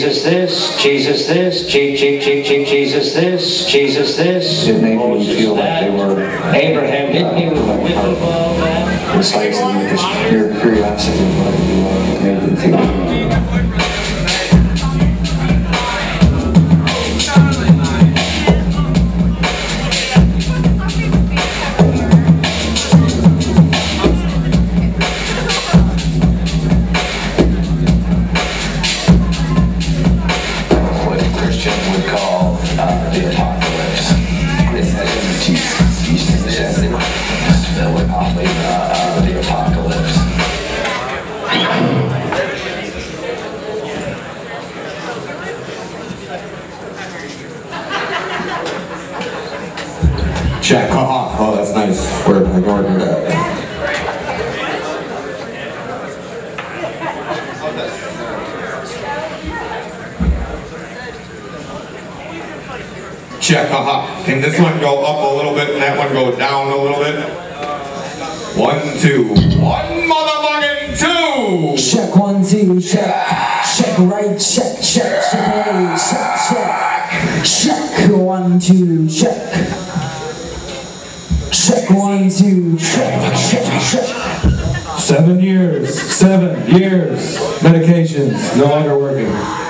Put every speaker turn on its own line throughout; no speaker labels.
Jesus this, Jesus this, Je- Je- Je- Je- Jesus this, Jesus this.
It made me feel like they were-
Abraham, didn't he with the whip of that?
Precisely, just your curiosity made feel.
Check. Haha. Oh, that's nice. Word. I can order that. Check. Haha. Can this one go up a little bit and that one go down a little bit? One, two. One motherfucking two.
Check one, two, check. Check right, check, check, check, check, check. Check one, two, check. Check one, two, check, check, check.
Seven years, seven years. Medications no longer working.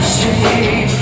the street.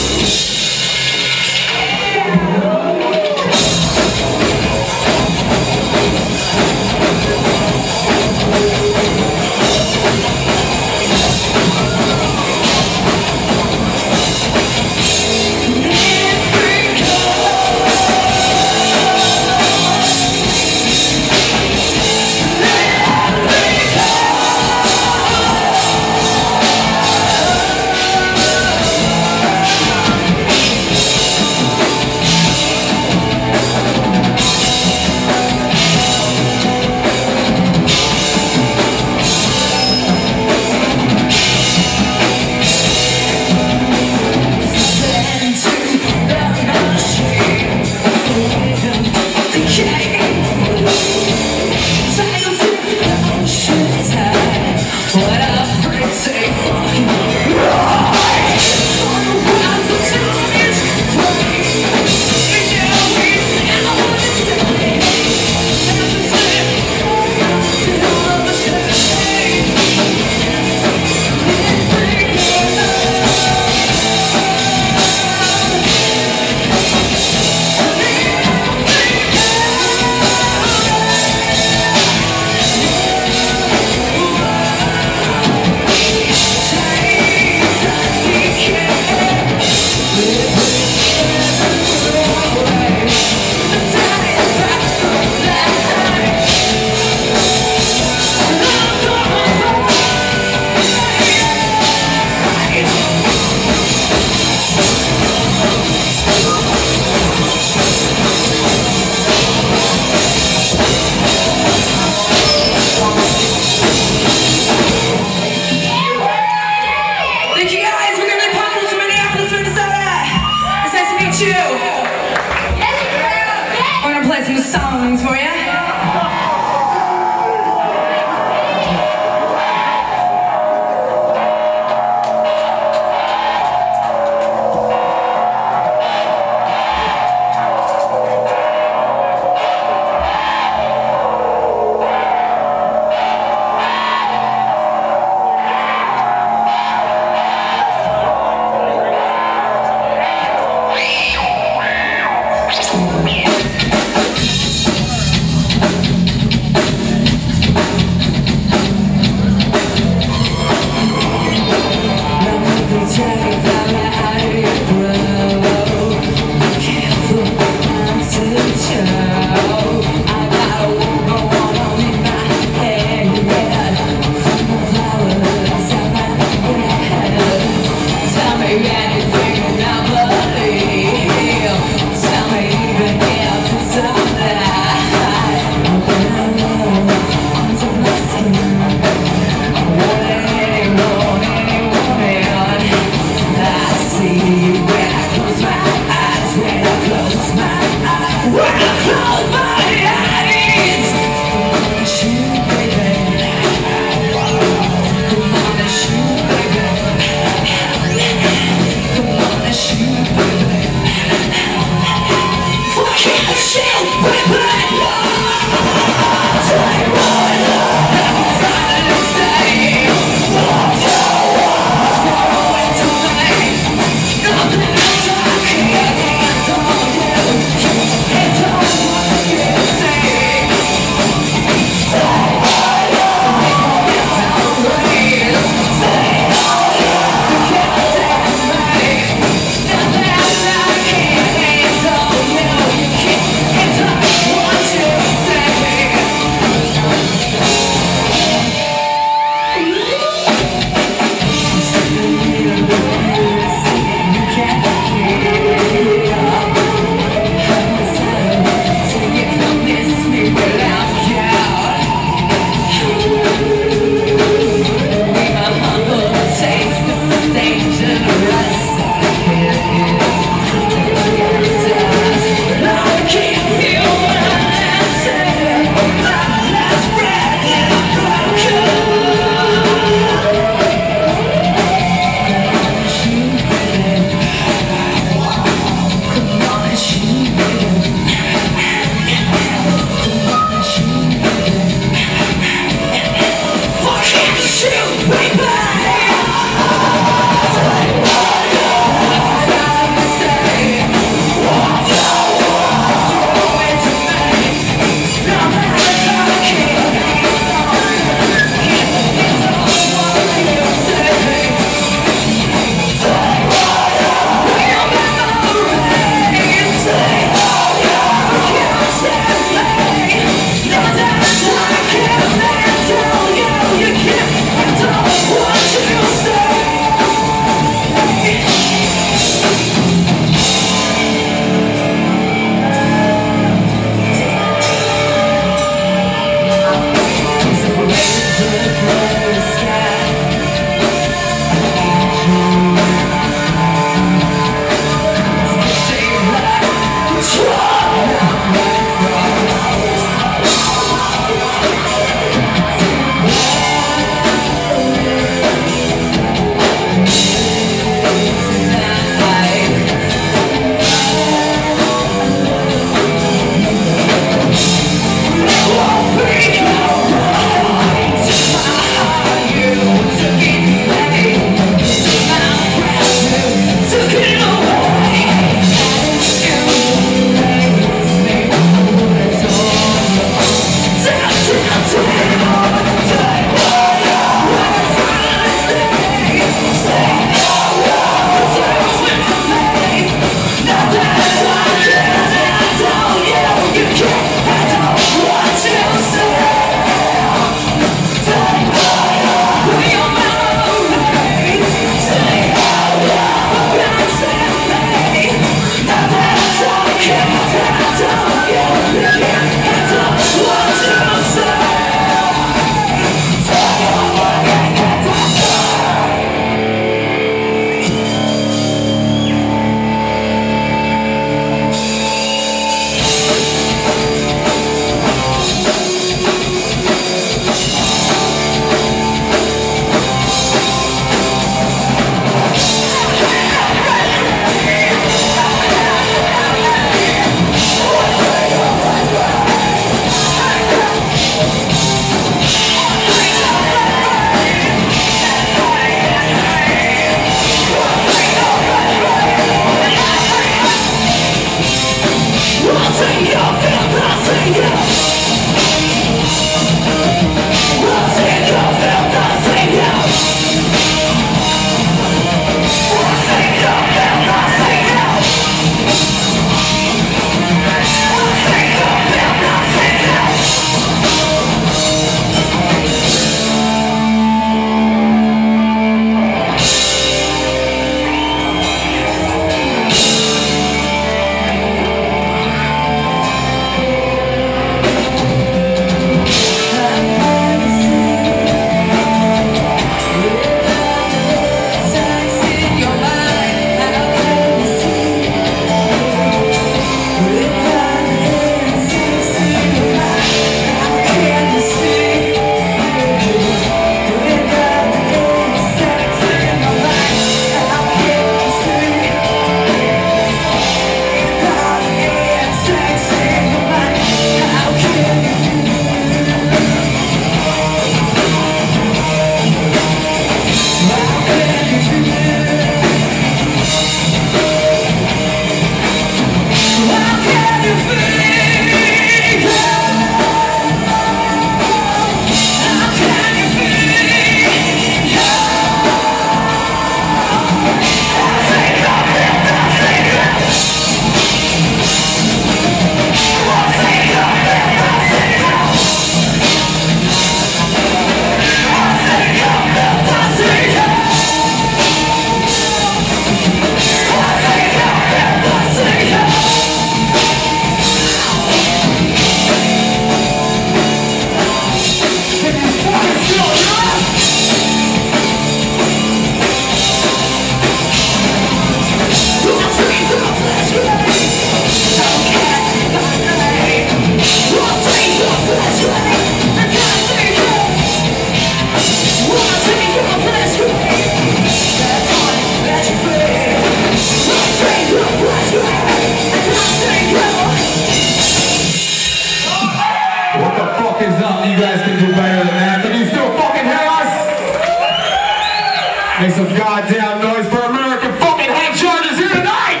Some goddamn noise for American fucking head chargers here tonight!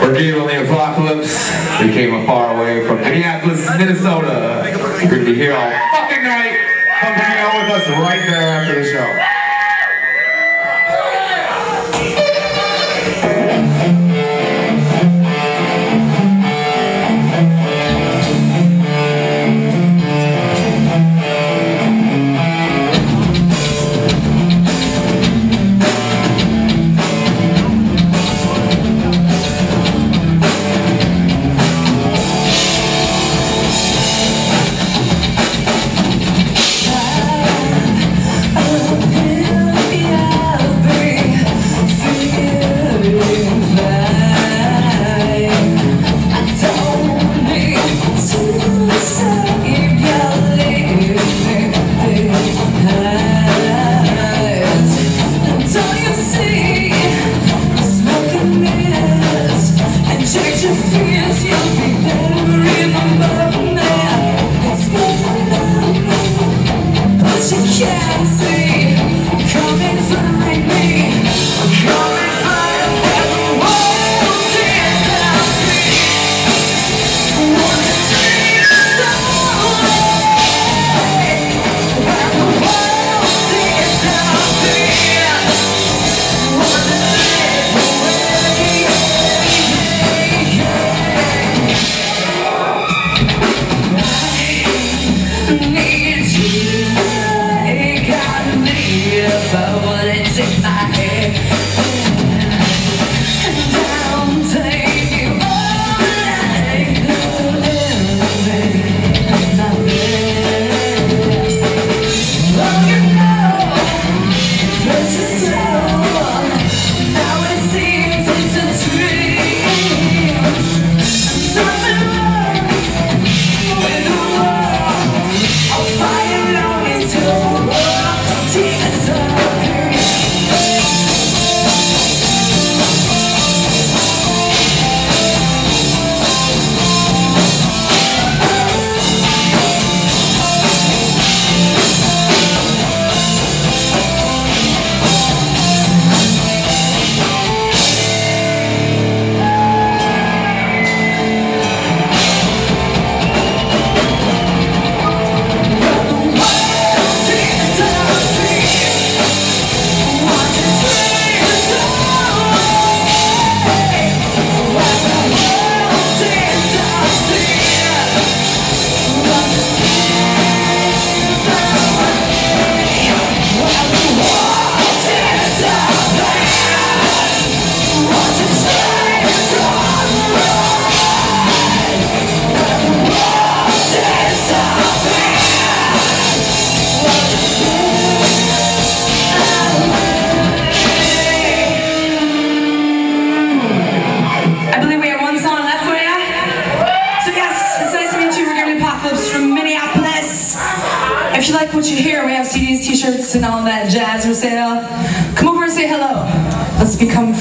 We're on the Apocalypse. We came a far away from Minneapolis, Minnesota. We're gonna be here all fucking night. Come hang out with us right there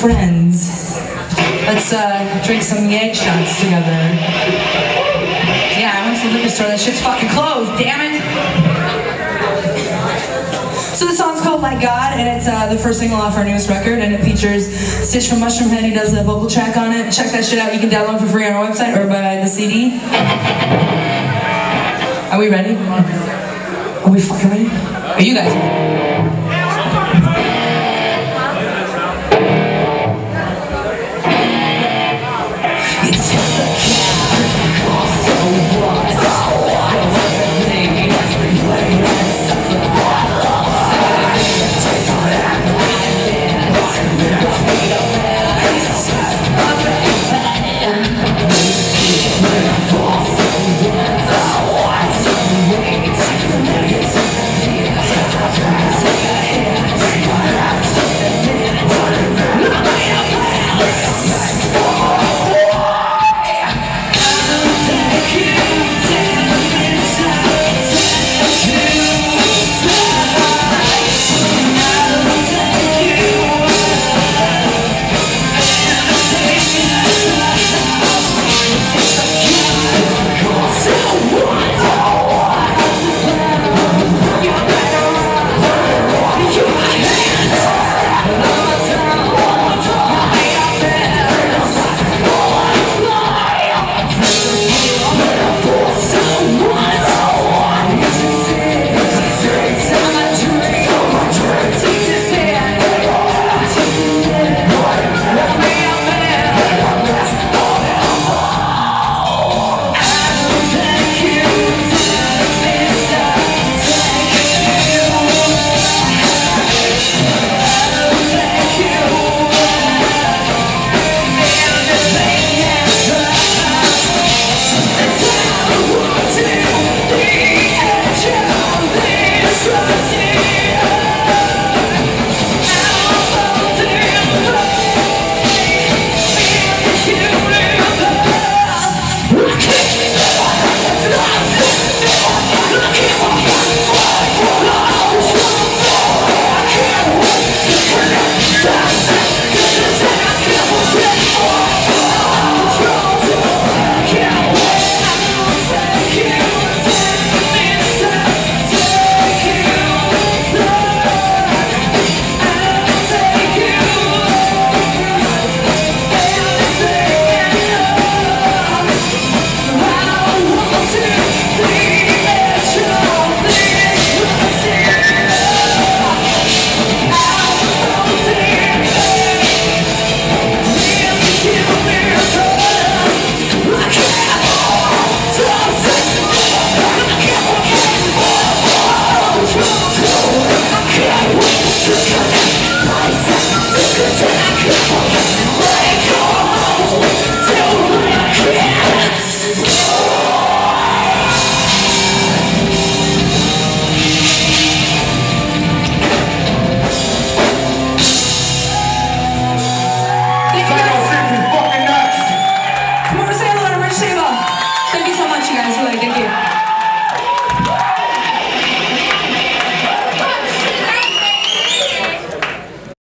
friends. Let's uh, drink some Yeg shots together. Yeah, I went to the liquor store. That shit's fucking closed. Damn it. So the song's called Like God, and it's uh, the first single off our newest record, and it features Stitch from Mushroomhead. He does a vocal track on it. Check that shit out. You can download for free on our website or buy the CD. Are we ready? Are we fucking ready? Are you guys ready?